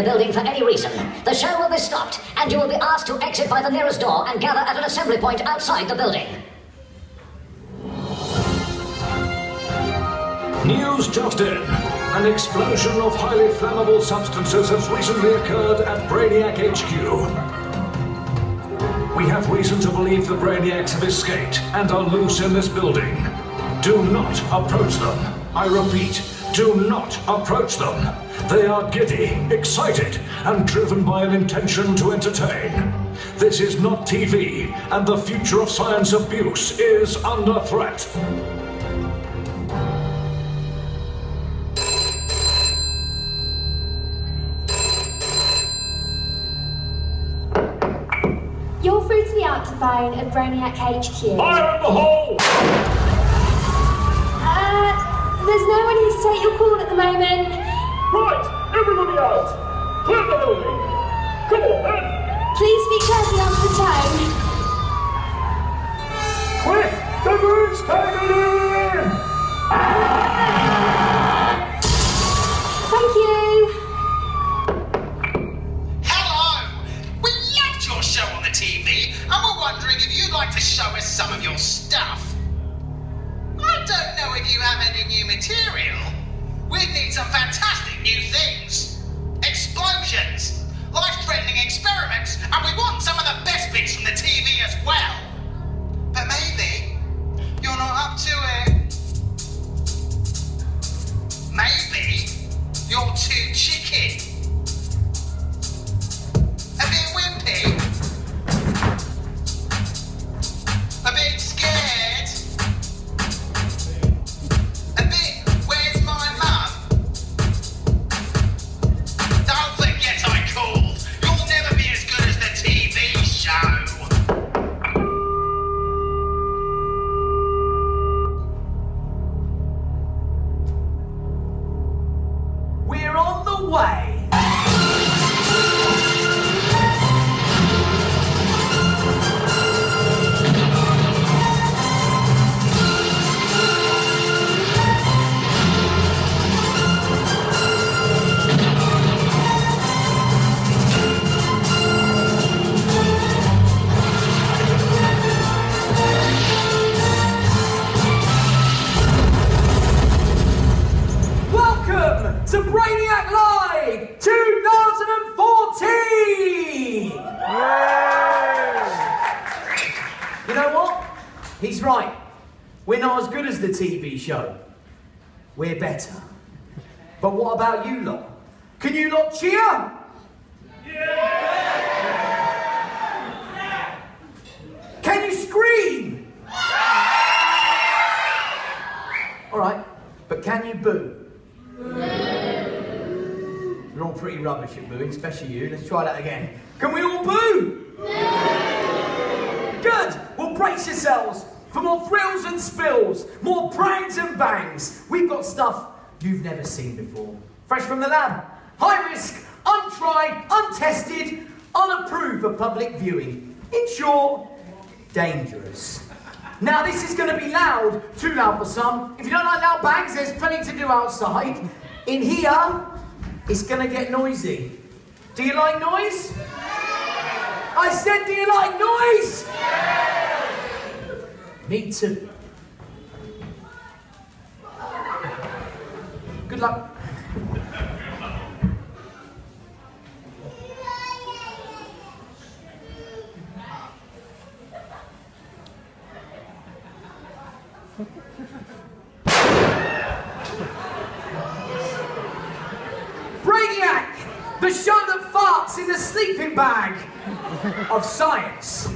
the building for any reason, the show will be stopped, and you will be asked to exit by the nearest door and gather at an assembly point outside the building. News just in. An explosion of highly flammable substances has recently occurred at Brainiac HQ. We have reason to believe the Brainiacs have escaped and are loose in this building. Do not approach them. I repeat, do not approach them. They are giddy, excited, and driven by an intention to entertain. This is not TV, and the future of science abuse is under threat. You're through to the answer phone of Brainiac HQ. Fire in the hole! Uh, there's no one here to take your call at the moment. Right, everybody out! Clear the building! Come on then! Please speak carefully under the tone. Quick! The roof's caving in! Thank you. Hello! We loved your show on the TV, and we're wondering if you'd like to show us some of your stuff. I don't know if you have any new material. We need some fantastic new things. About you lot? Can you lot cheer? Yeah. Can you scream? All right, but can you boo? You're all pretty rubbish at booing, especially you. Let's try that again. Can we all boo? Good. Well, brace yourselves for more thrills and spills, more prangs and bangs. We've got stuff you've never seen before. Fresh from the lab. High risk, untried, untested, unapproved for public viewing. In short, dangerous. Now, this is going to be loud, too loud for some. If you don't like loud bangs, there's plenty to do outside. In here, it's going to get noisy. Do you like noise? I said, do you like noise? Me too. Luck. Brainiac, the shot that farts in the sleeping bag of science.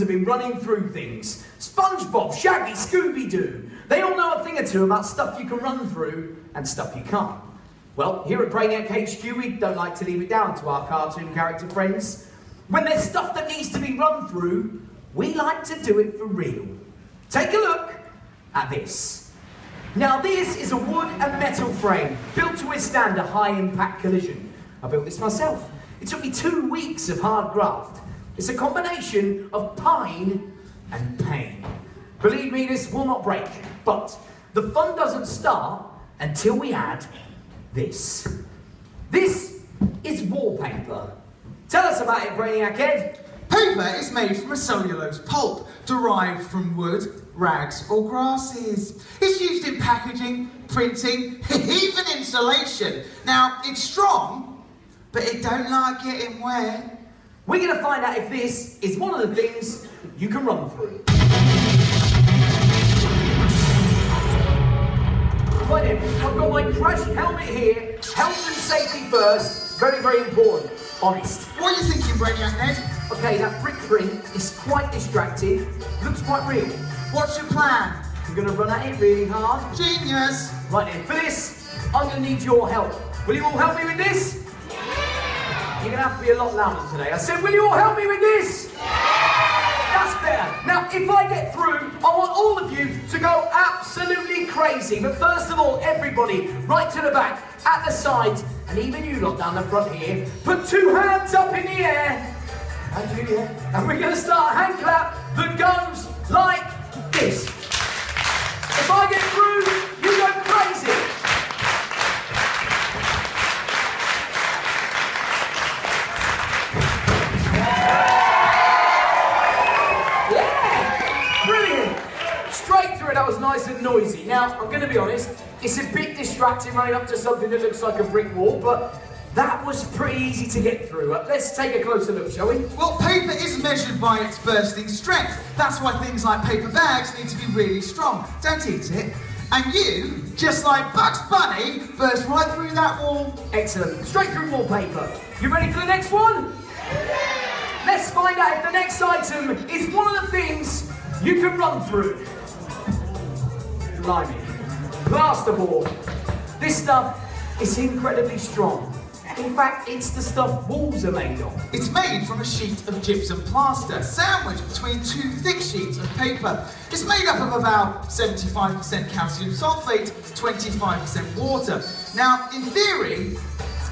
Have been running through things, SpongeBob, Shaggy, Scooby-Doo. They all know a thing or two about stuff you can run through and stuff you can't. Well, here at Brainiac HQ, we don't like to leave it down to our cartoon character friends. When there's stuff that needs to be run through, we like to do it for real. Take a look at this. Now, this is a wood and metal frame built to withstand a high impact collision. I built this myself. It took me two weeks of hard graft. It's a combination of pine and pain. Believe me, this will not break, but the fun doesn't start until we add this. This is wallpaper. Tell us about it, Brainiac Ed. Paper is made from a cellulose pulp derived from wood, rags, or grasses. It's used in packaging, printing, even insulation. Now, it's strong, but it don't like getting wet. We're going to find out if this is one of the things you can run through. Right then, I've got my crash helmet here. Health and safety first. Very, very important. Honest. What are you thinking, Brainiac Ned? Okay, that brick print is quite distracting. Looks quite real. What's your plan? I'm going to run at it really hard. Genius! Right then, for this, I'm going to need your help. Will you all help me with this? You're going to have to be a lot louder today. I said, will you all help me with this? That's better. Now, if I get through, I want all of you to go absolutely crazy. But first of all, everybody, right to the back, at the sides, and even you lot down the front here, put two hands up in the air. And. And we're going to start a hand clap that goes like this. If I get through, you go crazy. Yeah! Brilliant! Straight through it, that was nice and noisy. Now, I'm going to be honest, it's a bit distracting running up to something that looks like a brick wall, but that was pretty easy to get through. Uh, Let's take a closer look, shall we? Well, paper is measured by its bursting strength. That's why things like paper bags need to be really strong. Don't eat it. And you, just like Bugs Bunny, burst right through that wall. Excellent. Straight through wallpaper. You ready for the next one? Let's find out if the next item is one of the things you can run through. Blimey. Plasterboard. This stuff is incredibly strong. In fact, it's the stuff walls are made of. It's made from a sheet of gypsum plaster, sandwiched between two thick sheets of paper. It's made up of about 75% calcium sulfate, 25% water. Now, in theory,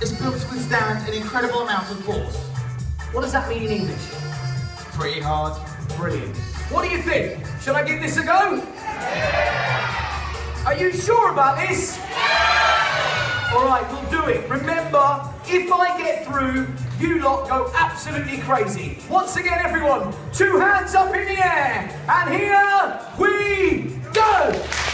it's built to withstand an incredible amount of force. What does that mean in English? Pretty hard. Brilliant. What do you think? Shall I give this a go? Are you sure about this? All right, we'll do it. Remember, if I get through, you lot go absolutely crazy. Once again, everyone, two hands up in the air. And here we go.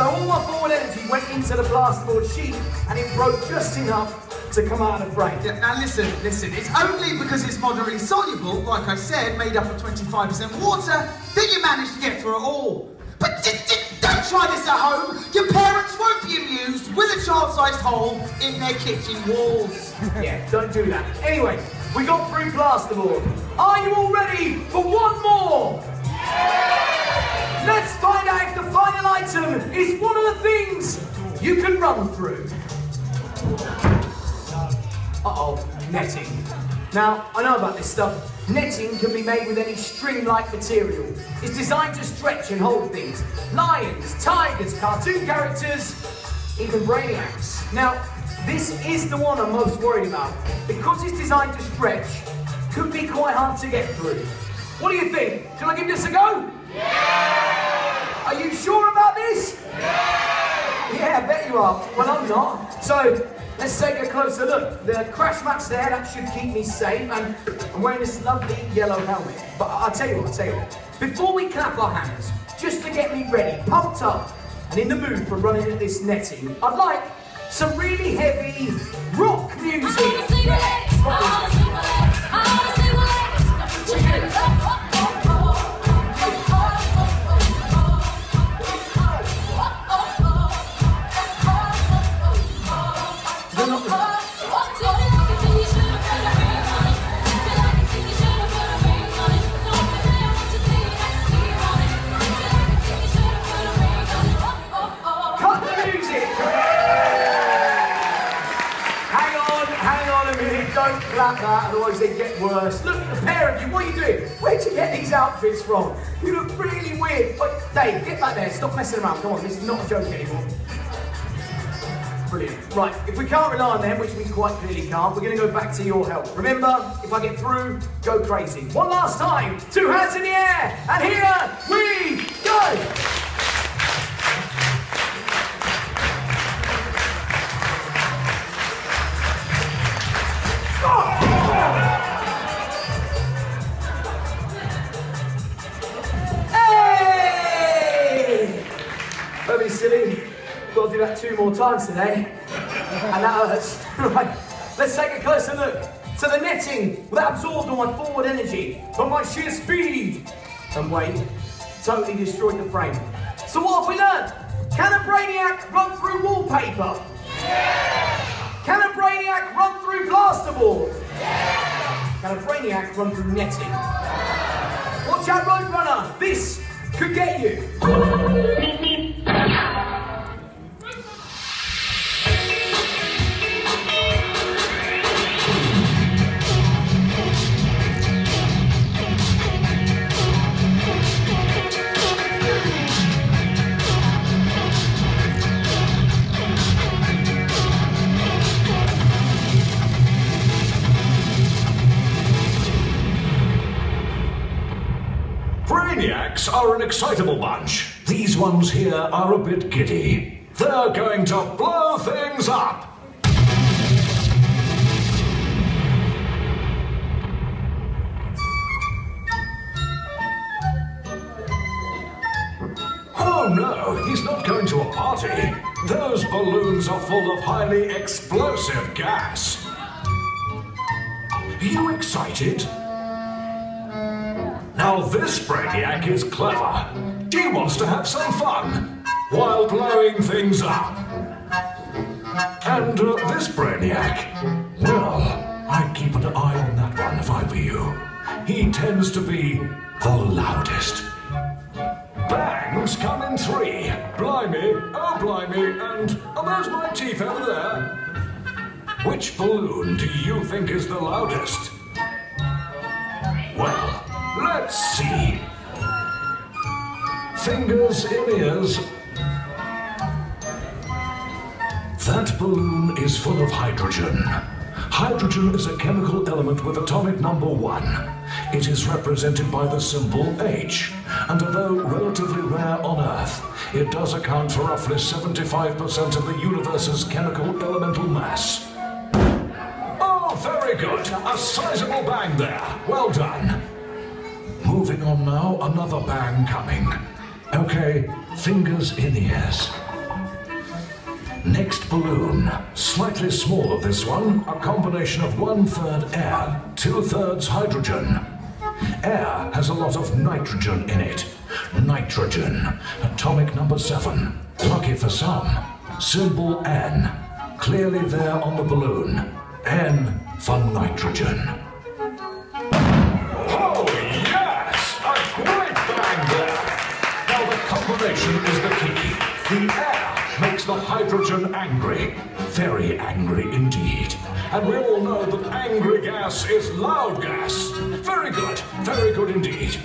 So all my forward energy went into the plasterboard sheet and it broke just enough to come out of the frame. Yeah, now listen, listen. It's only because it's moderately soluble, like I said, made up of 25% water, that you managed to get through it all. But d- d- don't try this at home. Your parents won't be amused with a child-sized hole in their kitchen walls. Yeah, don't do that. Anyway, we got through plasterboard. Are you all ready for one more? Let's find out if the final item is one of the things you can run through. Uh-oh, netting. Now, I know about this stuff. Netting can be made with any string-like material. It's designed to stretch and hold things. Lions, tigers, cartoon characters, even brainiacs. Now, this is the one I'm most worried about. Because it's designed to stretch, could be quite hard to get through. What do you think? Shall I give this a go? Yeah! Are you sure about this? Yeah! Yeah, I bet you are. Well, I'm not. So, let's take a closer look. The crash mats there, that should keep me safe, and I'm wearing this lovely yellow helmet. But I'll tell you what, I'll tell you what. Before we clap our hands, just to get me ready, pumped up, and in the mood for running at this netting, I'd like some really heavy rock music. Stop messing around. Come on, this is not a joke anymore. Brilliant. Right, if we can't rely on them, which we quite clearly can't, we're going to go back to your help. Remember, if I get through, go crazy. One last time, two hands in the air, and here we go! Do that two more times today. And that hurts. right, let's take a closer look. So the netting, well, that absorbed all my forward energy, but my sheer speed and weight totally destroyed the frame. So what have we learned? Can a Brainiac run through wallpaper? Can a Brainiac run through plasterboard? Can a Brainiac run through netting? Watch out, Roadrunner! This could get you! Brainiacs are an excitable bunch. These ones here are a bit giddy. They're going to blow things up. Oh no, he's not going to a party. Those balloons are full of highly explosive gas. Are you excited? Now this Brainiac is clever. He wants to have some fun while blowing things up. And uh, this Brainiac, well, I'd keep an eye on that one if I were you. He tends to be the loudest. Bangs come in three. Blimey, oh blimey, and are those my teeth over there? Which balloon do you think is the loudest? See. Fingers in ears. That balloon is full of hydrogen. Hydrogen is a chemical element with atomic number one. It is represented by the symbol H, and although relatively rare on Earth, it does account for roughly 75% of the universe's chemical elemental mass. Oh, very good. A sizable bang there. Well done. On now, another bang coming. Okay, fingers in the ears. Next balloon. Slightly smaller this one, a combination of one third air, two thirds hydrogen. Air has a lot of nitrogen in it. Nitrogen, atomic number seven. Lucky for some. Symbol N. Clearly there on the balloon. N for nitrogen. Combination is the key. The air makes the hydrogen angry. Very angry indeed. And we all know that angry gas is loud gas. Very good. Very good indeed.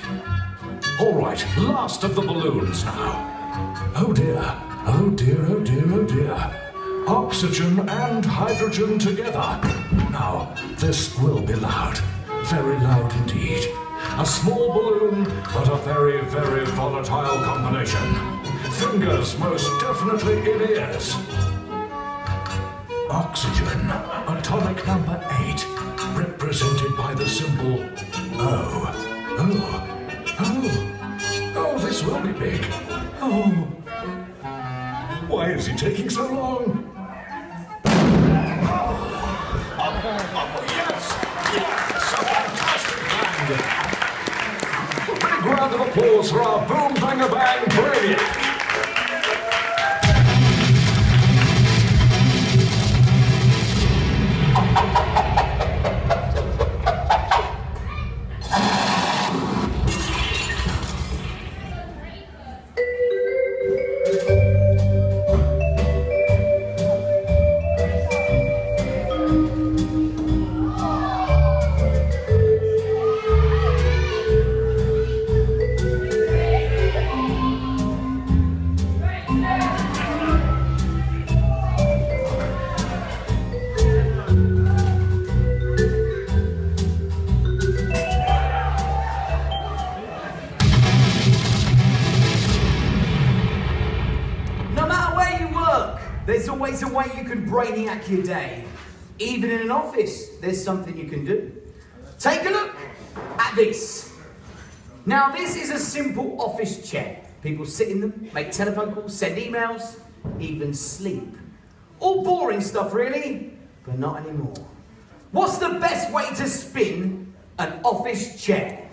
All right, last of the balloons now. Oh dear. Oh dear, oh dear, oh dear. Oxygen and hydrogen together. Now, this will be loud. Very loud indeed. A small balloon, but a very, very volatile combination. Fingers most definitely in ears. Oxygen, atomic number eight, represented by the symbol O. Oh, oh, oh, this will be big. Oh, why is he taking so long? Oh, oh, oh yes, yes, a fantastic. Round of applause for our Boom Banger Bang Brainiac. No always a way you can brainiac your day. Even in an office, there's something you can do. Take a look at this. Now, this is a simple office chair. People sit in them, make telephone calls, send emails, even sleep. All boring stuff, really, but not anymore. What's the best way to spin an office chair?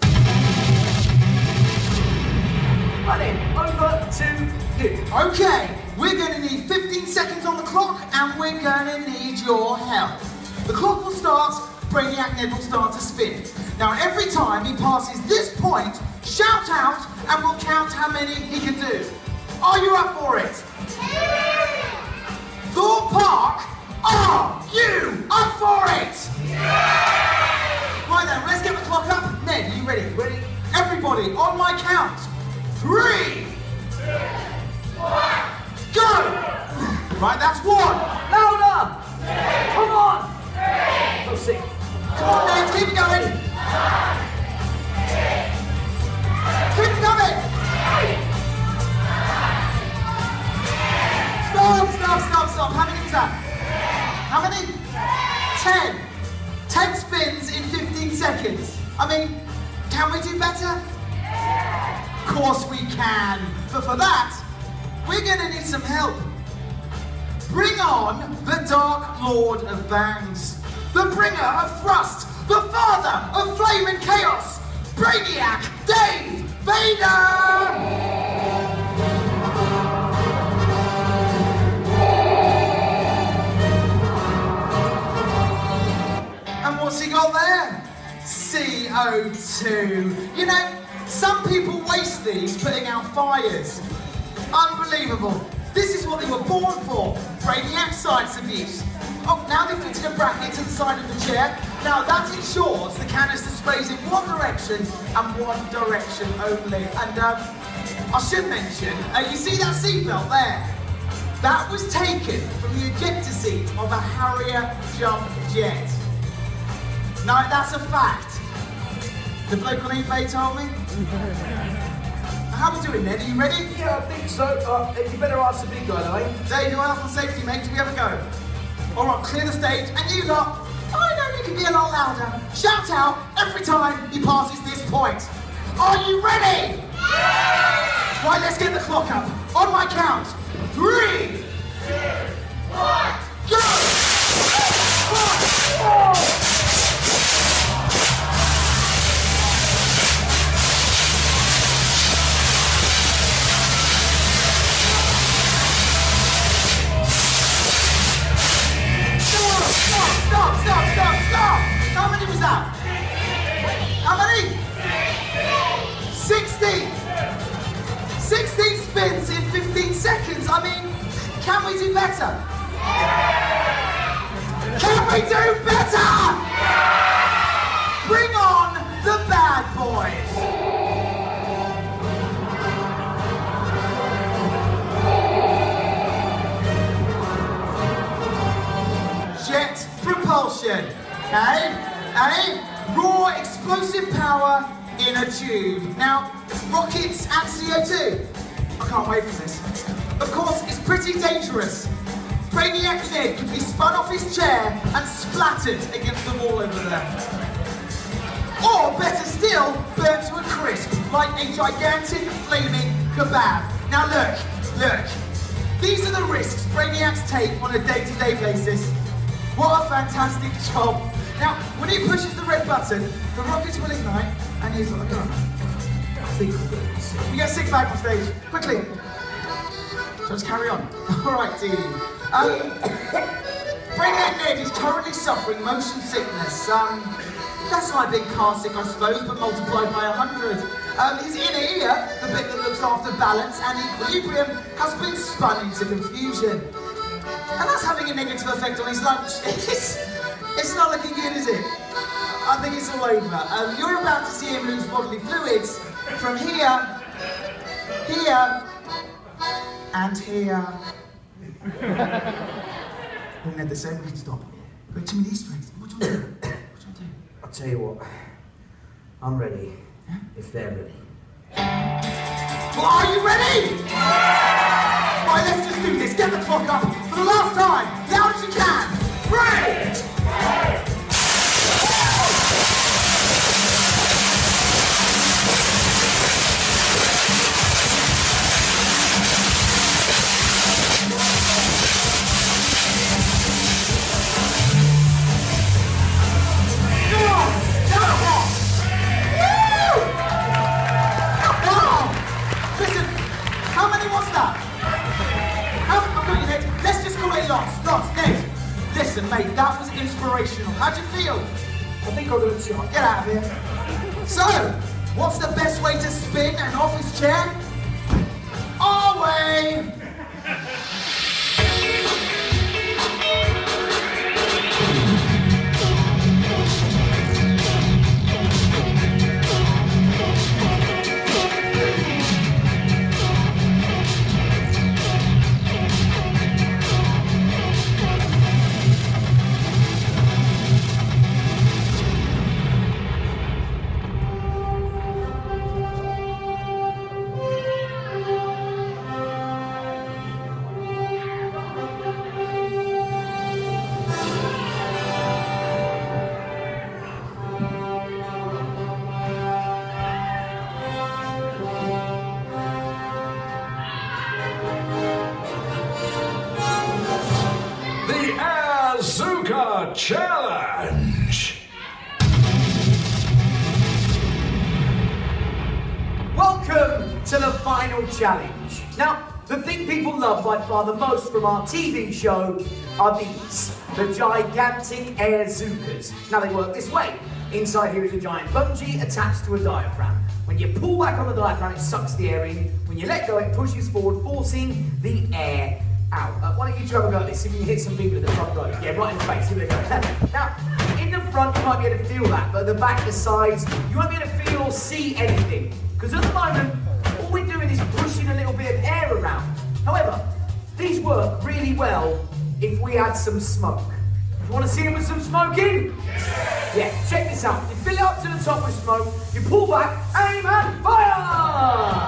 Right then, over to you. Okay, we're going to need 15 seconds on the clock and we're going to need your help. The clock will start, Brainiac Ned will start to spin. Now, every time he passes this point, shout out and we'll count how many he can do. Are you up for it? Thorpe Park, are you up for it? Right then, let's get the clock up. Ned, are you ready? Ready? Everybody, on my count. Three, Right, that's one. Louder! Come on! Let's see. Come on, Nate, keep it going. Keep coming. Stop, stop, stop, stop. How many was that? How many? Ten. Ten spins in 15 seconds. I mean, can we do better? Of course we can. But for that, we're going to need some help. Bring on the Dark Lord of Bangs, the bringer of thrust, the father of flame and chaos, Brainiac Dave Vader! And what's he got there? CO2. You know, some people waste these putting out fires. Unbelievable. What they were born for. Science abuse. Oh, now they've fitted a bracket to the side of the chair. Now that ensures the canister sprays in one direction and one direction only. And um, I should mention, uh, you see that seatbelt there? That was taken from the ejector seat of a Harrier jump jet. Now that's a fact. The bloke on eBay told me. How we doing, Ned? Are you ready? Yeah, I think so. Uh, you better ask the big guy, though, eh? Dave, you're out on safety, mate. Do we have a go? All right, clear the stage. And you lot, I know you can be a lot louder. Shout out every time he passes this point. Are you ready? Yeah! Right, let's get the clock up. On my count. Three, go! That? How many? 60! 16 spins in 15 seconds. I mean, can we do better? Can we do better? Bring on the bad boys. Jet propulsion. Eh? Eh? Raw explosive power in a tube. Now, rockets and CO2. I can't wait for this. Of course, it's pretty dangerous. Brainiac Ned could be spun off his chair and splattered against the wall over there. Or better still, burnt to a crisp like a gigantic flaming kebab. Now look, look. These are the risks Brainiacs take on a day-to-day basis. What a fantastic job. Now, when he pushes the red button, the rockets will ignite, and he's like, oh. We get six back on stage, quickly. So let's carry on. All right, Dee. Um, Brainiac Ned is currently suffering motion sickness. Um, that's like being car sick, I suppose, but multiplied by a hundred. Um, his inner ear, the bit that looks after balance and equilibrium, has been spun into confusion. And that's having a negative effect on his lunch. It's, not looking good, is it? I think it's all over. Um, you're about to see him lose bodily fluids from here, here, and here. They're the same, we can stop. But too many Easter eggs. What do you want to do? What do you want to do? I'll tell you what, I'm ready, if they're ready. Well, are you ready? Right, let's just do this. Get the clock up for the last time. Loud as you can. Three. Lost. Lost. Ned, listen, mate, that was inspirational. How'd you feel? I think I'll do a shot. Get out of here. So, what's the best way to spin an office chair? Our way! Challenge. Welcome to the final challenge. Now, the thing people love by far the most from our TV show are these, the gigantic air zookas. Now they work this way. Inside here is a giant bungee attached to a diaphragm. When you pull back on the diaphragm, it sucks the air in. When you let go, it pushes forward, forcing the air Uh, why don't you two have a go at this? See if you hit some people in the front row. Yeah, right in the face. Here we go. now, in the front, you might be able to feel that, but the back, the sides, you won't be able to feel or see anything. Because at the moment, all we're doing is pushing a little bit of air around. However, these work really well if we add some smoke. You want to see them with some smoking? in? Yeah, check this out. You fill it up to the top with smoke, you pull back, aim and fire!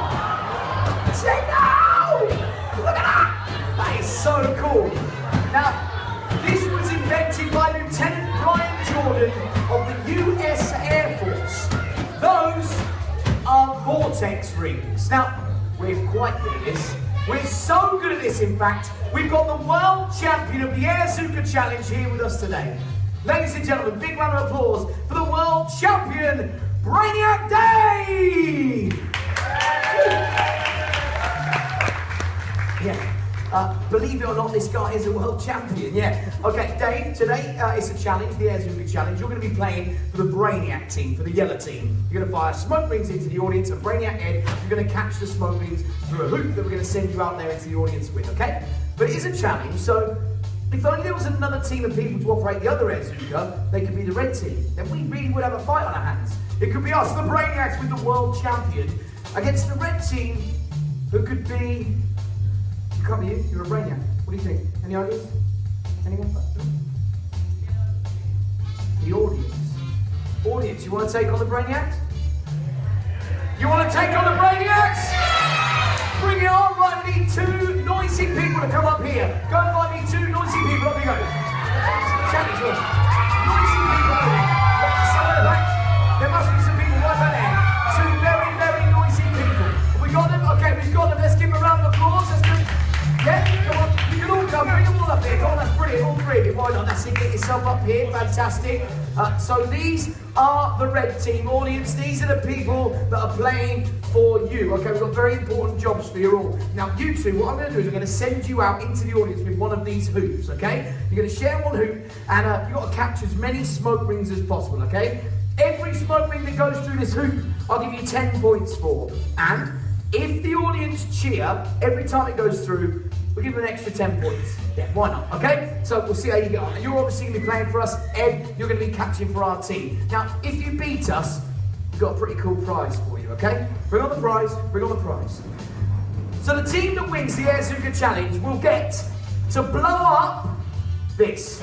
Now, we're quite good at this. We're so good at this, in fact, we've got the world champion of the Air Zooka Challenge here with us today. Ladies and gentlemen, big round of applause for the world champion, Brainiac Dave! Believe it or not, this guy is a world champion. Yeah. Okay, Dave. Today uh, it's a challenge, the Air Zooka Challenge. You're going to be playing for the Brainiac team, for the yellow team. You're going to fire smoke rings into the audience, and Brainiac Ed, you're going to catch the smoke rings through a hoop that we're going to send you out there into the audience with. Okay? But it is a challenge, so if only there was another team of people to operate the other Air Zooka, they could be the red team. Then we really would have a fight on our hands. It could be us, the Brainiacs, with the world champion, against the red team, who could be Come you. You're a brainiac. What do you think? Any ideas? Anyone? The audience. Audience, you want to take on the brainiacs? You want to take on the brainiacs? Bring it on. Right, we need two noisy people to come up here. Go and find me two noisy people. Up you go. Chat to come. Bring them all up here. On, that's brilliant. All three of you. Why not? That's it. Get yourself up here. Fantastic. Uh, so these are the red team audience. These are the people that are playing for you. Okay, we've got very important jobs for you all. Now, you two, what I'm going to do is I'm going to send you out into the audience with one of these hoops. Okay, you're going to share one hoop, and uh, you've got to capture as many smoke rings as possible. Okay, every smoke ring that goes through this hoop, I'll give you 10 points for, and if the audience cheer every time it goes through, we'll give them an extra 10 points. Yeah, why not? Okay? So we'll see how you on. And you're obviously going to be playing for us. Ed, you're going to be captain for our team. Now, if you beat us, we've got a pretty cool prize for you, okay? Bring on the prize, bring on the prize. So the team that wins the Air Zooka Challenge will get to blow up this.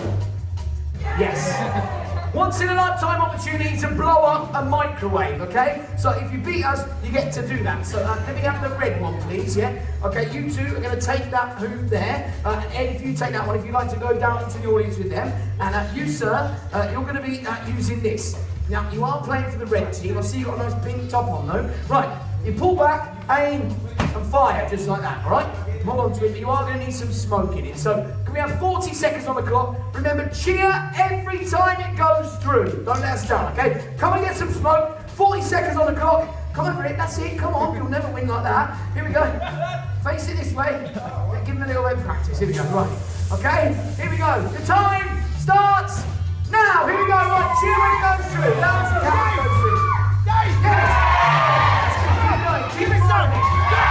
Yes. Once in a lifetime opportunity to blow up a microwave, okay? So if you beat us, you get to do that. So uh, let me have the red one, please, yeah? Okay, you two are going to take that hoop there. Uh, and Ed, if you take that one, if you'd like to go down into the audience with them. And uh, you, sir, uh, you're going to be uh, using this. Now, you are playing for the red team. I see you've got a nice pink top on, though. Right, you pull back, aim, and fire, just like that, all right? Hold on to it, but you are going to need some smoke in it. So, um, can we have 40 seconds on the clock? Remember, cheer every time it goes through. Don't let us down, okay? Come and get some smoke. 40 seconds on the clock. Come over it, that's it, come on, you'll never win like that. Here we go. Face it this way. Give them a little bit of practice. Here we go, right. Okay, here we go. The time starts now. Here we go, right. Cheer when it goes through. The count goes through. Yes! Keep going, keep it going.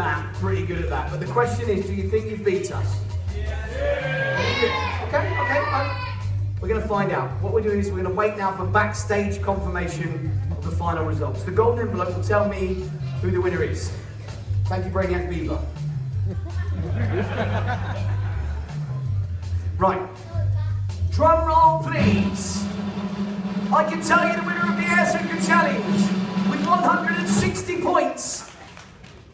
that. Pretty good at that. But the question is, do you think you beat us? Okay, okay. uh, We're going to find out. What we're doing is we're going to wait now for backstage confirmation of the final results. The golden envelope will tell me who the winner is. Thank you, Brainiac Beaver. right. Drum roll, please. I can tell you the winner of the Air Zooka Challenge with 160 points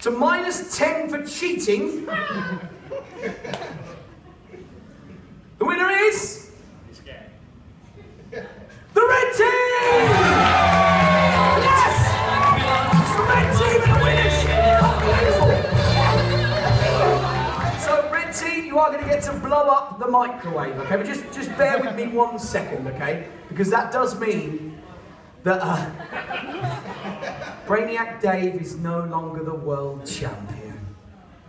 to minus 10 for cheating. The winner is. The red team! Yes! It's the red team and the winners! So, red team, you are going to get to blow up the microwave, okay? But just, just bear with me one second, okay? Because that does mean that uh, Brainiac Dave is no longer the world champion.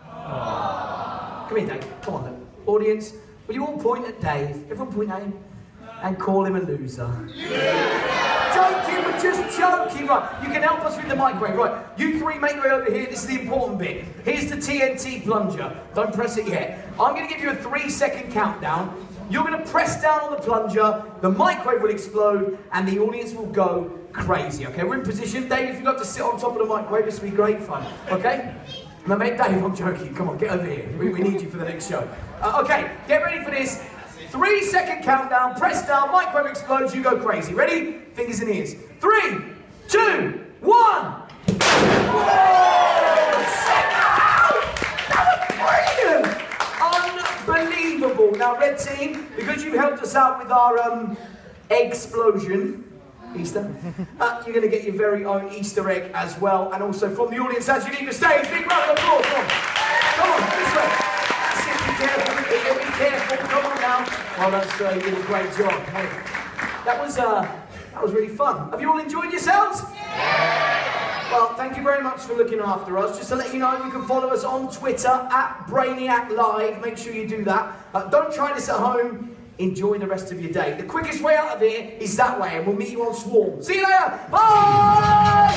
Come here, Dave. Come on, then. Audience, will you all point at Dave? Everyone point at him and call him a loser. Joking, we're just joking. Right, you can help us with the microwave. Right, you three make your way over here. This is the important bit. Here's the TNT plunger. Don't press it yet. I'm going to give you a three second countdown. You're going to press down on the plunger, the microwave will explode, and the audience will go crazy. Okay, we're in position. Dave, if you'd like to sit on top of the microwave, this will be great fun. Okay? No, mate, Dave, I'm joking. Come on, get over here. We, we need you for the next show. Uh, okay, get ready for this. Three second countdown. Press down. Microwave explodes. You go crazy. Ready? Fingers and ears. Three, two, one. Unbelievable. Now, red team, because you've helped us out with our um, explosion. Easter. Uh, you're going to get your very own Easter egg as well, and also from the audience as you leave the stage. Big round of applause. Come on, come on, this way. That's it. Be careful. Be, be careful. Come on now. Well, that's uh, you did a great job. Hey, that was uh, that was really fun. Have you all enjoyed yourselves? Yeah. Well, thank you very much for looking after us. Just to let you know, you can follow us on Twitter at Brainiac Live. Make sure you do that. Uh, don't try this at home. Enjoy the rest of your day. The quickest way out of here is that way, and we'll meet you on Swarm. See you later. Bye.